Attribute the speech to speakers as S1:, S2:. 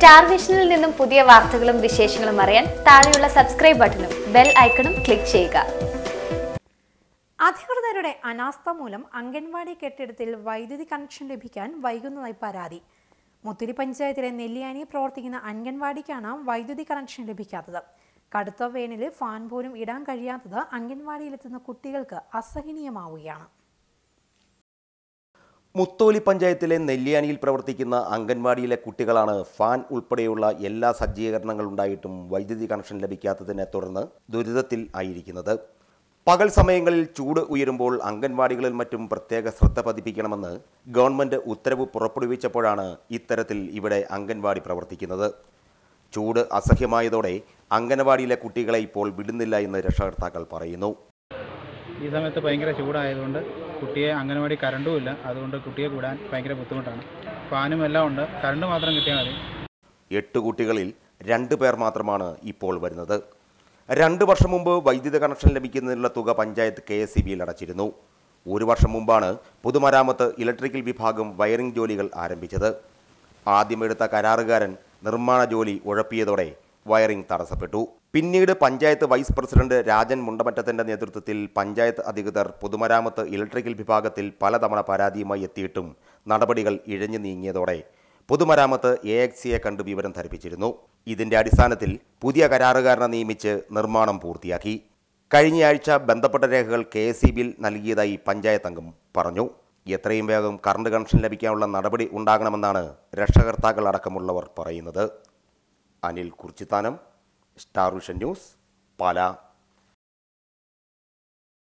S1: Star വിഷനിൽ നിന്നും പുതിയ വാർത്തകളും വിശേഷങ്ങളും അറിയാൻ താഴെയുള്ള സബ്സ്ക്രൈബ് ബട്ടണും ബെൽ ഐക്കണും ക്ലിക്ക് ചെയ്യുക.
S2: അധികൃതരുടെ അനാസ്ഥ മൂലം അംഗൻവാടി കെട്ടിടത്തിൽ വൈദ്യുതി കണക്ഷൻ ലഭിക്കാൻ വൈകുന്നതായി പരാതി. മുത്തിരി പഞ്ചായത്തിലെ നെല്ലിയാനി പ്രവർത്തിക്കുന്ന അംഗൻവാടിക്കാണ് വൈദ്യുതി കണക്ഷൻ ലഭിക്കാത്തത്. കടുത്ത വേനലിൽ ഫാൻ പോലും ഇടാൻ കഴിയാത്തത് അംഗൻവാടിയിലെത്തുന്ന കുട്ടികൾക്ക് അസഹനീയമാവുകയാണ്.
S3: മുത്തോലി പഞ്ചായത്തിലെ നെല്ലിയാനിയിൽ പ്രവർത്തിക്കുന്ന അംഗൻവാടിയിലെ കുട്ടികളാണ് ഫാൻ ഉൾപ്പെടെയുള്ള എല്ലാ സജ്ജീകരണങ്ങളുണ്ടായിട്ടും വൈദ്യുതി കണക്ഷൻ ലഭിക്കാത്തതിനെ തുടർന്ന് ദുരിതത്തിൽ ആയിരിക്കുന്നത്. പകൽ സമയങ്ങളിൽ ചൂട് ഉയരുമ്പോൾ അംഗൻവാടികളിൽ മറ്റും പ്രത്യേക ശ്രദ്ധ പതിപ്പിക്കണമെന്ന് ഗവൺമെന്റ് ഉത്തരവ് പുറപ്പെടുവിച്ചപ്പോഴാണ് ഇത്തരത്തിൽ ഇവിടെ അംഗൻവാടി പ്രവർത്തിക്കുന്നത്. ചൂട് അസഹ്യമായതോടെ അംഗൻവാടിയിലെ കുട്ടികളെ ഇപ്പോൾ വിടുന്നില്ല എന്ന് രക്ഷകർത്താക്കൾ പറയുന്നു.
S4: ഈ സമയത്ത് ഭയങ്കര ചൂടായതുകൊണ്ട് കുട്ടിയെ അംഗനവാടി കറണ്ടും ഇല്ല. അതുകൊണ്ട് കുട്ടിയെ വിടാൻ ഭയങ്കര ബുദ്ധിമുട്ടാണ്. ഫാനും എല്ലാം ഉണ്ട്. കറണ്ട് മാത്രം കിട്ടിയാൽ മതി.
S3: എട്ട് കുട്ടികളിൽ രണ്ട് പേർ മാത്രമാണ് ഇപ്പോൾ വരുന്നത്. രണ്ട് വർഷം മുമ്പ് വൈദ്യുത കണക്ഷൻ ലഭിക്കുന്നതിനുള്ള തുക പഞ്ചായത്ത് കെ എസ് ബിയിൽ അടച്ചിരുന്നു. ഒരു വർഷം മുമ്പാണ് പൊതുമരാമത്ത് ഇലക്ട്രിക്കൽ വിഭാഗം വയറിംഗ് ജോലികൾ ആരംഭിച്ചത്. ആദ്യമെടുത്ത കരാറുകാരൻ നിർമ്മാണ ജോലി ഉഴപ്പിയതോടെ വയറിംഗ് തടസ്സപ്പെട്ടു. പിന്നീട് പഞ്ചായത്ത് വൈസ് പ്രസിഡന്റ് രാജൻ മുണ്ടമറ്റത്തിന്റെ നേതൃത്വത്തിൽ പഞ്ചായത്ത് അധികൃതർ പൊതുമരാമത്ത് ഇലക്ട്രിക്കൽ വിഭാഗത്തിൽ പലതവണ പരാതിയുമായി എത്തിയിട്ടും നടപടികൾ ഇഴഞ്ഞു നീങ്ങിയതോടെ പൊതുമരാമത്ത് എ എക്സിയെ സിയെ കണ്ട് വിവരം ധരിപ്പിച്ചിരുന്നു. ഇതിന്റെ അടിസ്ഥാനത്തിൽ പുതിയ കരാറുകാരനെ നിയമിച്ച് നിർമ്മാണം പൂർത്തിയാക്കി. കഴിഞ്ഞയാഴ്ച ബന്ധപ്പെട്ട രേഖകൾ കെ എസ് ഇ ബിയിൽ നൽകിയതായി പഞ്ചായത്ത് അംഗം പറഞ്ഞു. എത്രയും വേഗം കറണ്ട് കണക്ഷൻ ലഭിക്കാനുള്ള നടപടി ഉണ്ടാകണമെന്നാണ് രക്ഷകർത്താക്കൾ അടക്കമുള്ളവർ പറയുന്നത്. Anil Kurichithanam star vision news Pala.